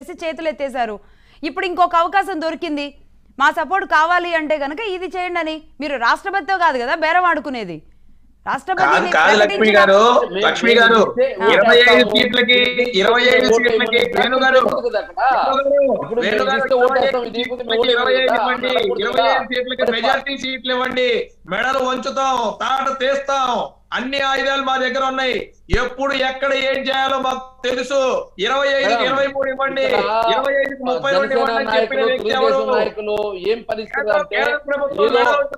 చేసి చేతులు ఎత్తేశారు. ఇప్పుడు ఇంకొక అవకాశం దొరికింది. మా సపోర్ట్ కావాలి అంటే గనక ఇది చేయండి అని. మీరు రాష్ట్రపతితో కాదు కదా బేరం ఆడుకునేది కాదు లక్ష్మి గారు గారు ఇరవై ఐదు. సీట్లకి ఇరవై ఐదు సీట్లకి వేణు గారు ఇరవై ఐదు. ఇవ్వండి ఇరవై ఐదు సీట్లకి మెజారిటీ సీట్లు ఇవ్వండి మెడలు వంచుతాం తాట తీస్తాం. అన్ని ఆయుధాలు మా దగ్గర ఉన్నాయి. ఎప్పుడు ఎక్కడ ఏం చేయాలో మాకు తెలుసు. ఇరవై ఐదు ఇరవై మూడు ఇవ్వండి. ఇరవై ఐదు ముప్పై రెండు ఇవ్వండి అని చెప్పిన వ్యక్తి ఎవరు? నాయకులు ఏం పరిస్థితి అంటే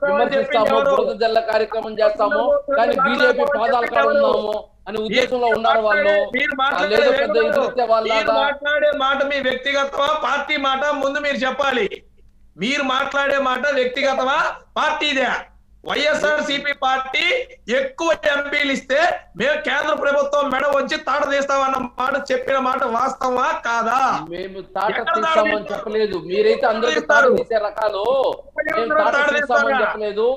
విమర్శిస్తాము? బురద జల్ల కార్యక్రమం చేస్తాము కానీ బీజేపీ పాదాల కాడ ఉన్నాము అనే ఉద్దేశంలో ఉన్నారు వాళ్ళు. మాట్లాడే మాట మీ వ్యక్తిగతమా పార్టీ మాట? ముందు మీరు చెప్పాలి. మీరు మాట్లాడే మాట వ్యక్తిగతమా పార్టీదే వైఎస్ఆర్ సిపి పార్టీ ఎక్కువ ఎంపీలు ఇస్తే మేము కేంద్ర ప్రభుత్వం మెడ వచ్చి తాట తీస్తామన్న మాట చెప్పిన మాట వాస్తవమా? కాదా? మేము తాట తీస్తామని? చెప్పలేదు. మీరైతే తాట? తీసే రకాలు? చెప్పలేదు.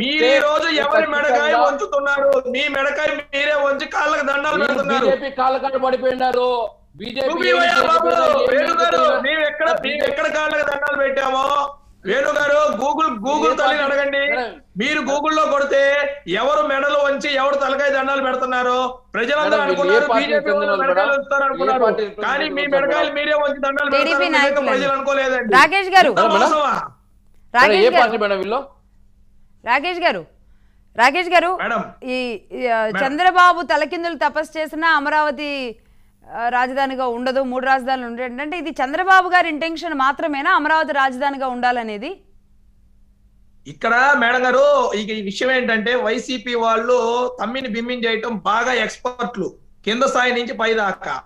మీరు ఈ రోజు? ఎవరి మెడకాయ వంచుతున్నారు? మీ మెడకాయ మీరే వంచి కాళ్ళకి దండాలు పెడుతున్నారు. బీజేపీ పడిపోయినారు. బీజేపీ ఎక్కడ కాళ్ళకి దండాలు పెట్టామో వేణు గారు గూగుల్ గూగుల్ తల్లిని అడగండి. మీరు గూగుల్లో కొడితే ఎవరు మెడలు వంచి ఎవరు తలకాయ దండాలు పెడుతున్నారు? ప్రజలందరూ అనుకున్నారు బీజేపీ అనుకున్నారు. కానీ మీ మెడకాయలు మేడం? మీరే వంచి దండాలు పెడతారు. ప్రజలు అనుకోలేదండి. రాకేష్ గారు. రాకేష్ గారు. రాకేష్ గారు. రాకేష్ గారు మేడం. ఈ చంద్రబాబు తలకిందులు తపస్సు చేసిన అమరావతి రాజధానిగా ఉండదు మూడు రాజధానులు ఉండేటంటే అంటే ఇది చంద్రబాబు గారి ఇంటెన్షన్ మాత్రమేనా అమరావతి రాజధానిగా ఉండాలనేది? ఇక్కడ మేడం గారు ఇక ఈ విషయం ఏంటంటే వైసీపీ వాళ్ళు తమ్మిని బిమ్మిని చేయటం బాగా ఎక్స్పర్ట్లు కింద స్థాయి నుంచి పైదాకా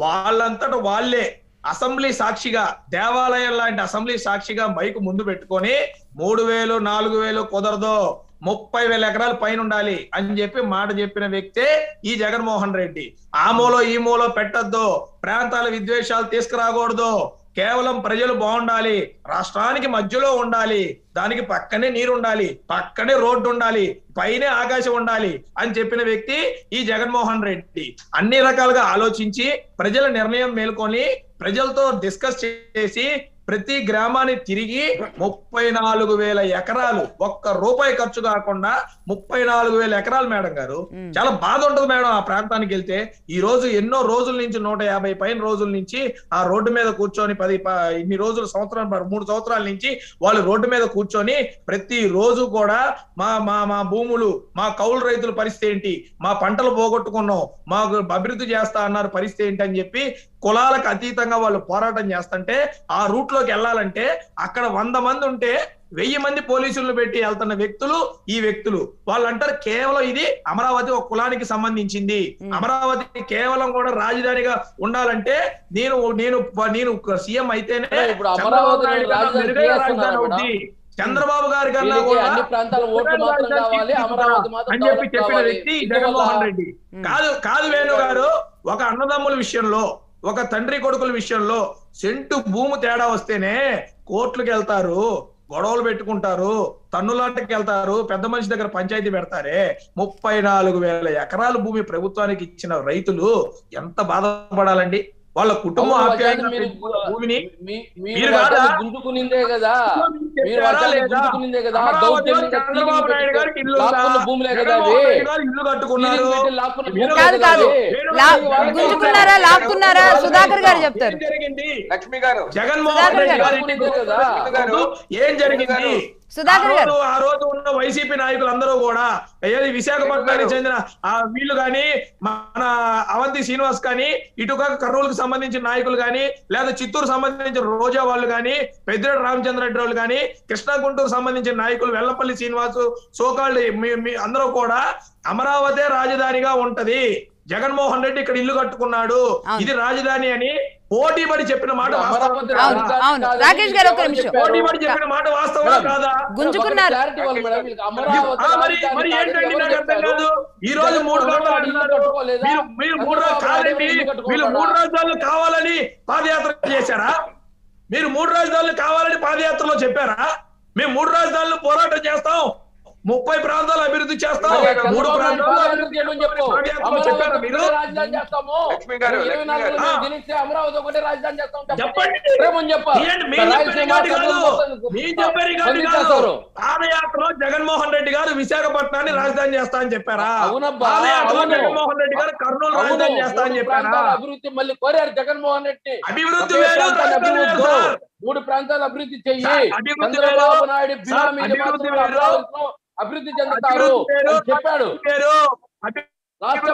వాళ్ళంతట వాళ్ళే అసెంబ్లీ సాక్షిగా దేవాలయం లాంటి అసెంబ్లీ సాక్షిగా మైకు ముందు పెట్టుకొని మూడు వేలు నాలుగు వేలు కుదరదు. ముప్పై వేల ఎకరాలు పైన ఉండాలి అని చెప్పి మాట చెప్పిన వ్యక్తే ఈ జగన్మోహన్ రెడ్డి. ఆ మూలో ఈ మూలో పెట్టద్దు. ప్రాంతాల విద్వేషాలు తీసుకురాకూడదు. కేవలం ప్రజలు బాగుండాలి. రాష్ట్రానికి మధ్యలో ఉండాలి. దానికి పక్కనే నీరు ఉండాలి. పక్కనే రోడ్డు ఉండాలి. పైనే ఆకాశం ఉండాలి అని చెప్పిన వ్యక్తి ఈ జగన్మోహన్ రెడ్డి. అన్ని రకాలుగా ఆలోచించి ప్రజల నిర్ణయం మేల్కొని ప్రజలతో డిస్కస్ చేసి ప్రతి గ్రామాన్ని తిరిగి ముప్పై నాలుగు వేల ఎకరాలు ఒక్క రూపాయి ఖర్చు కాకుండా ముప్పై నాలుగు వేల ఎకరాలు మేడం గారు. చాలా బాధ ఉంటుంది మేడం ఆ ప్రాంతానికి వెళ్తే. ఈ రోజు ఎన్నో రోజుల నుంచి నూట యాభై పైన రోజుల నుంచి ఆ రోడ్డు మీద కూర్చొని పది ఇన్ని రోజులు సంవత్సరం మూడు సంవత్సరాల నుంచి వాళ్ళు రోడ్డు మీద కూర్చొని ప్రతి రోజు కూడా మా మా మా భూములు మా కౌలు రైతుల పరిస్థితి ఏంటి? మా పంటలు పోగొట్టుకున్నాం మాకు అభివృద్ధి చేస్తా అన్నారు పరిస్థితి ఏంటి అని చెప్పి కులాలకు అతీతంగా వాళ్ళు పోరాటం చేస్తుంటే ఆ రూట్ లోకి వెళ్ళాలంటే అక్కడ వంద మంది ఉంటే వెయ్యి మంది పోలీసులను పెట్టి వెళ్తున్న వ్యక్తులు ఈ వ్యక్తులు. వాళ్ళు అంటారు కేవలం ఇది అమరావతి ఒక కులానికి సంబంధించింది. అమరావతి కేవలం కూడా రాజధానిగా ఉండాలంటే నేను నేను నేను సీఎం అయితేనే చంద్రబాబు గారి కన్నా కూడా అని చెప్పి చెప్పిన వ్యక్తి జగన్మోహన్ రెడ్డి. కాదు కాదు వేణు గారు ఒక అన్నదమ్ముల విషయంలో ఒక తండ్రి కొడుకుల విషయంలో సెంటు భూమి తేడా వస్తేనే కోర్టులకు వెళ్తారు గొడవలు పెట్టుకుంటారు తన్నులాంటికి వెళ్తారు పెద్ద మనిషి దగ్గర పంచాయతీ పెడతారే. ముప్పై నాలుగు వేల ఎకరాల భూమి ప్రభుత్వానికి ఇచ్చిన రైతులు ఎంత బాధపడాలండి? వాళ్ళ కుటుంబం భూమిని మీ- మీరు గుంజుకునిందే కదా. మీరు? గుంజుకునిందే కదా? చంద్రబాబు నాయుడు గారికి ఇల్లు ఉందా? లాక్కున్న భూములే కదా ఇల్లు కట్టుకున్నారు. కాదు కదా గుంజుకున్నారా లాక్కున్నారా? సుధాకర్ గారు చెప్తారు. లక్ష్మి గారు. జగన్మోహన్ రెడ్డి గారు. ఏం జరిగింది? సుధాకర్ ఆ గారు. రోజు- ఆ రోజు ఉన్న వైసీపీ నాయకులు అందరూ కూడా ఏది విశాఖపట్నానికి చెందిన ఆ వీళ్ళు గాని మన అవంతి శ్రీనివాస్ కానీ ఇటుక కర్నూలుకు సంబంధించిన నాయకులు కానీ లేదా చిత్తూరు సంబంధించిన రోజా వాళ్ళు కానీ పెద్దిరెడ్డి రామచంద్రరెడ్డి వాళ్ళు కానీ కృష్ణా గుంటూరు సంబంధించిన నాయకులు వెల్లపల్లి శ్రీనివాసు సోకాళ్ళు అందరూ కూడా అమరావతే రాజధానిగా ఉంటది జగన్మోహన్ రెడ్డి ఇక్కడ ఇల్లు కట్టుకున్నాడు. ఇది రాజధాని అని పోటీ పడి చెప్పిన మాట రాకేష్ గారు, ఒక్క ఎవరు నిమిషం. పోటీ పడి చెప్పిన మాట వాస్తవం కాదా? గుంజుకున్నారు. మరి మరి మరి ఏంటండి? నాకు అర్థం? కాదు. ఈ రోజు మూడు? మీరు మీరు మూడు రా- చంద్రబాబు కాదండి? వీళ్ళు మూడు రాజధానులు కావాలని పాదయాత్ర చేశారా? మీరు మూడు రాజధానులు కావాలని పాదయాత్రలో చెప్పారా? మేము మూడు రాజధానులు పోరాటం చేస్తాం. ముప్పై ప్రాంతాలు అభివృద్ధి చేస్తాం మూడు ప్రాంతాలు. పాదయాత్రలో చెప్పారా అమరావతి మీరు. లక్ష్మీ గారు, చెప్పండి. పాదయాత్రలో జగన్మోహన్ రెడ్డి గారు విశాఖపట్నాన్ని రాజధాని చేస్తా అని చెప్పారా? పాదయాత్రలో అవును. జగన్మోహన్ రెడ్డి గారు కర్నూలు రాజధాని చేస్తా అని చెప్పారా? అభివృద్ధి మళ్ళీ కోరారు జగన్మోహన్ రెడ్డి. అభివృద్ధి మూడు ప్రాంతాలు అభివృద్ధి చెయ్యి చంద్రబాబు. నాయుడు అభివృద్ధి చెందుతారు చెప్పాడు. రాష్ట్ర.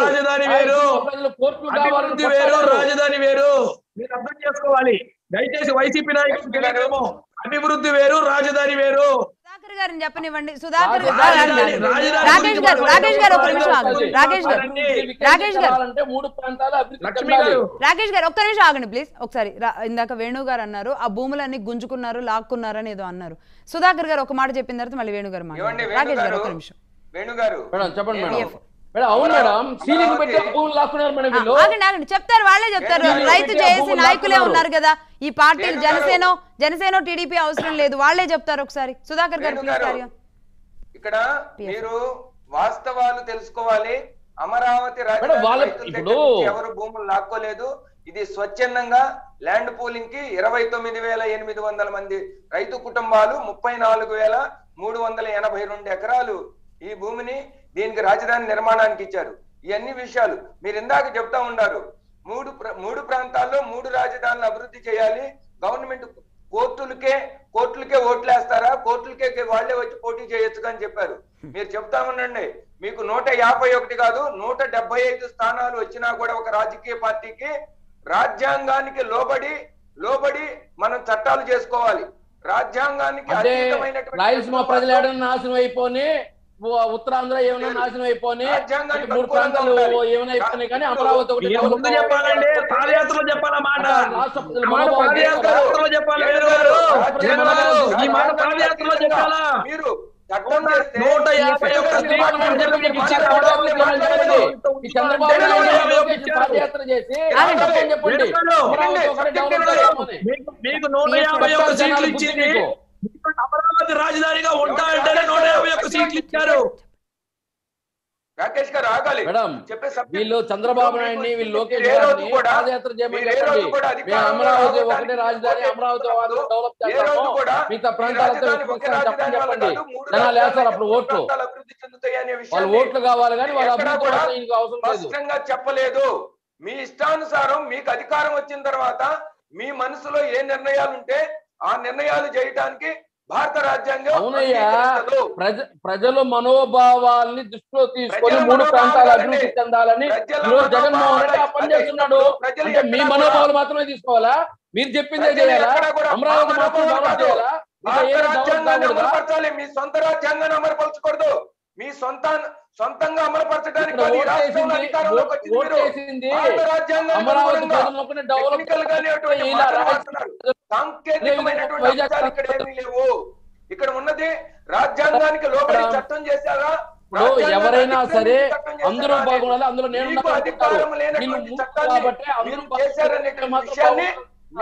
రాజధాని వేరు. కోర్టులు వేరు. రాజధాని వేరు. మీరు అర్థం చేసుకోవాలి. దయచేసి వైసీపీ నాయకులు అభివృద్ధి వేరు. రాజధాని వేరు. సుధాకర్ గారిని చెప్పనివ్వండి. సుధాకర్ రాకేష్ గారు రాకేష్ గారు ఒక నిమిషం ఆగండి. రాకేష్ గారు రాకేష్ గారు. అంటే మూడు ప్రాంతాలు అభివృద్ధి లక్ష్మి చెందాలి. గారు. రాకేష్ గారు ఒక్క నిమిషం ఆగండి ప్లీజ్. ఒకసారి ఇందాక వేణు గారు అన్నారు ఆ భూములన్నీ గుంజుకున్నారు లాక్కున్నారు అని ఏదో అన్నారు. సుధాకర్ గారు ఒక మాట చెప్పిన తర్వాత మళ్ళీ వేణు గారు మాట్లాడారు. రాకేష్ గారు ఒక్క నిమిషం. వేణు గారు. మేడం చెప్పండి మేడం నేను- మేడం అవును మేడం సీలింగ్ పెట్టి అమరావతి- భూములు లాక్కున్నారు మేడం ఆ, వీళ్ళు ఆగండి ఆగండి. చెప్తారు వాళ్ళే చెప్తారు? రైతు? చేసి నాయకులే. ఉన్నారు కదా. ఈ పార్టీలు గారు. జనసేన జనసేన టీడీపీ అవసరం లేదు. వాళ్ళే చెప్తారు ఒకసారి. సుధాకర్ గారు ఇక్కడ మీరు వాస్తవాలు తెలుసుకోవాలి. అమరావతి ఇప్పుడు- ఎవరు భూములు లాక్కోలేదు. ఇది స్వచ్ఛందంగా ల్యాండ్ పూలింగ్కి ఇరవై తొమ్మిది వేల ఎనిమిది వందల మంది రైతు కుటుంబాలు ముప్పై నాలుగు వేల మూడు వందల ఎనభై రెండు ఎకరాలు ఈ భూమిని దీనికి రాజధాని నిర్మాణానికి ఇచ్చారు. ఇవన్నీ విషయాలు మీరు ఇందాక చెప్తా ఉన్నారు. మూడు మూడు ప్రాంతాల్లో మూడు రాజధానులు అభివృద్ధి చేయాలి. గవర్నమెంట్ కోర్టులకే కోర్టులకే ఓట్లేస్తారా? కోర్టులకే వాళ్ళే వచ్చి పోటీ చేయొచ్చు అని చెప్పారు. మీరు చెప్తా ఉండండి. మీకు నూట యాభై ఒకటి కాదు నూట డెబ్బై ఐదు స్థానాలు వచ్చినా కూడా ఒక రాజకీయ పార్టీకి రాజ్యాంగానికి లోబడి లోబడి మనం చట్టాలు చేసుకోవాలి. రాజ్యాంగానికి అతీతమైనటువంటి నాశనం అయిపోని ఉ- ఉత్తరాంధ్ర ఏమైనా నాశనం అయిపోని రాజ్యాంగానికి మూడు ప్రాంతాలు. ఏమైనా అయిపోయినాయి కానీ అమరావతి ఒకటి మీరు ముందు చెప్పాలండి పాదయాత్రలో చెప్పాలా మాట? పాదయాత్రలో చెప్పాలి ఈ పాదయాత్రలో చెప్పాలా? మీరు నూట యాభై ఒక్క. మీకు నూట యాభై ఒక్క సీట్లు ఇచ్చింది. మీకు అమరావతి రాజధానిగా ఉంటాయంటేనే నూట యాభై ఒక్క సీట్లు ఇచ్చారు. రాకేష్ గారు ఆగాలి. మేడం చెప్పే subject- వీళ్ళు చంద్రబాబు నాయుడిని వీళ్ళు లోకేష్ గారిని పాదయాత్ర చేయమని అమరావతి ఒకటే రాజధాని అమరావతి డెవలప్ చేస్తాము. మిగతా ప్రాంతాలతో చెప్పండి జనాలు వేస్తారు అప్పుడు ఓట్లు. వాళ్ళు ఓట్లు కావాలి కానీ వాళ్ళ అభివృద్ధి అవసరం లేదు. స్పష్టంగా చెప్పలేదు. మీ ఇష్టానుసారం మీకు అధికారం వచ్చిన తర్వాత మీ మనసులో ఏ నిర్ణయాలు ఉంటే ఆ నిర్ణయాలు చేయడానికి భారత రాజ్యాంగం అవునయ్యా. ప్రజ ప్రజల మనోభావాల్ని దృష్టిలో తీసుకొని మూడు ప్రాంతాలు. అభివృద్ధి చెందాలని ఈరోజు జగన్మోహన్ రెడ్డి ఆ పని చేస్తున్నాడు. అంటే మీ మనోభావాలు మాత్రమే తీసుకోవాలా? మీరు చెప్పిందే చేయాలా? అమరావతి మాత్రం డెవలప్. చేయాలా? మీ సొంత రాజ్యాంగాన్ని అమలుపరచకూడదు. మీ సొంత సొంతంగా అమలుపరచడానికి ఇక్కడ. సాంకేతికమైనటువంటి లేవు. ఉన్నది రాజ్యాంగానికి ఇక్కడ చట్టం చేశారా? ఎవరైనా సరే అందరూ. బాగుండాలి అందులో నేను కాబట్టి అందరూ మాత్రం విషయాన్ని.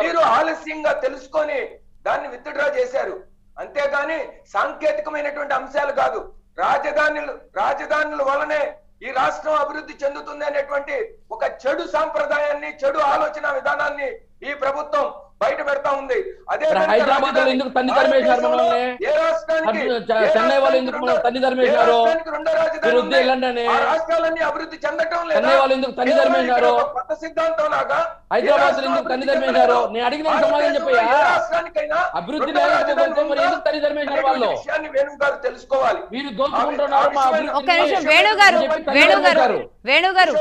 మీరు ఆలస్యంగా తెలుసుకొని దాన్ని విత్డ్రా చేశారు. అంతేగాని సాంకేతికమైనటువంటి అంశాలు కాదు. రాజధానులు రాజధానుల వలనే ఈ రాష్ట్రం అభివృద్ధి చెందుతుంది అనేటువంటి ఒక చెడు సాంప్రదాయాన్ని చెడు ఆలోచన విధానాన్ని ఈ ప్రభుత్వం ఉంది అదే హైదరాబాద్ ఎందుకు తన్ని తరిమేశారు చెన్నై వాళ్ళు ఎందుకు తన్ని తరిమేశారు? ఉంది? వెళ్ళండి రాష్ట్రాలన్నీ అభివృద్ధి చెందటం లేదా చెన్నై వాళ్ళు ఎందుకు తన్ని తరిమేశారు? కొత్త సిద్ధాంతం లాగా హైదరాబాద్ ఎందుకు తన్ని తరిమేశారు? నేను అడిగిన సమాధానం చెప్పయ్యా. అభివృద్ధి లేకపోతే మరి? ఎందుకు తన్ని తరిమేశారు వాళ్ళు? వేణు గారు తెలుసుకోవాలి మీరు దోచుకుంటున్నారు మా వేణు గారు వేణు గారు. వేణు గారు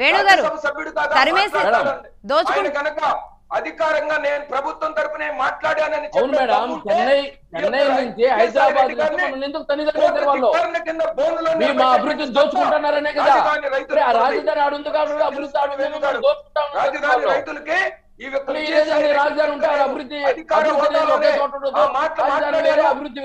వేణు గారు? తరిమేసి- మాట్లాడాలండి. అధికారంగా నేను ప్రభుత్వం తరపునే మాట్లాడానని రాజధాని. రైతులకి ఈ రాజధాని ఉంటే అభివృద్ధి అభివృద్ధి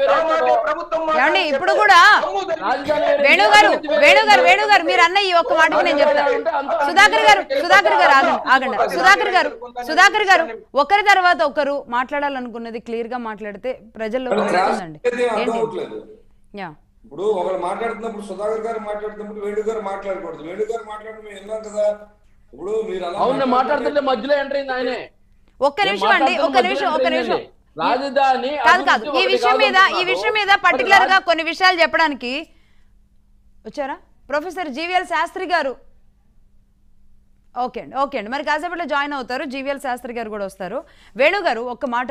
ఏమండి, ఇప్పుడు. కూడా దమ్ము ధరించి రాజధాని వేరే, వేణు గారు అభివృద్ధి వేరే వేణు గారు ఎక్కడో. వేణు గారు మీరు అన్న ఈ ఒక్క మాటకి నేను చెప్తాను. సుధాకర్ గారు సుధాకర్ గారు ఆగండి ఆగండి. సుధాకర్ గారు సుధాకర్ గారు ఒకరి తర్వాత ఒకరు మాట్లాడాలనుకున్నది క్లియర్గా మాట్లాడితే ప్రజల్లో యా. ఇప్పుడు ఒకరు మాట్లాడుతున్నప్పుడు సుధాకర్ గారు మాట్లాడుతున్నప్పుడు వేణు గారు మాట్లాడకూడదు. వేణు గారు మాట్లాడడం మేము విన్నాం కదా. ఇప్పుడు మీరు అలా అవును మాట్లాడుతుంటే మధ్యలో ఎంటర్ అయింది ఆయనే. ఒక్క నిమిషం అండి ఒక్క నిమిషం ఒక్క నిమిషం. రాజధాని కాదు కాదు. ఈ విషయం మీద ఈ. విషయం మీద పర్టికులర్గా కొన్ని విషయాలు చెప్పడానికి వచ్చారా? ప్రొఫెసర్ జీవీఎల్ శాస్త్రి గారు. ఓకే అండి ఓకే అండి. మరి కాసేపట్లో జాయిన్ అవుతారు. జీవీఎల్ శాస్త్రి గారు కూడా వస్తారు. వేణు గారు ఒక్క మాట.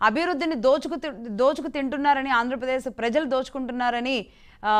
అభివృద్ధిని దోచుకు దోచుకు తింటున్నారని ఆంధ్రప్రదేశ్ ప్రజలు దోచుకుంటున్నారని ఆ,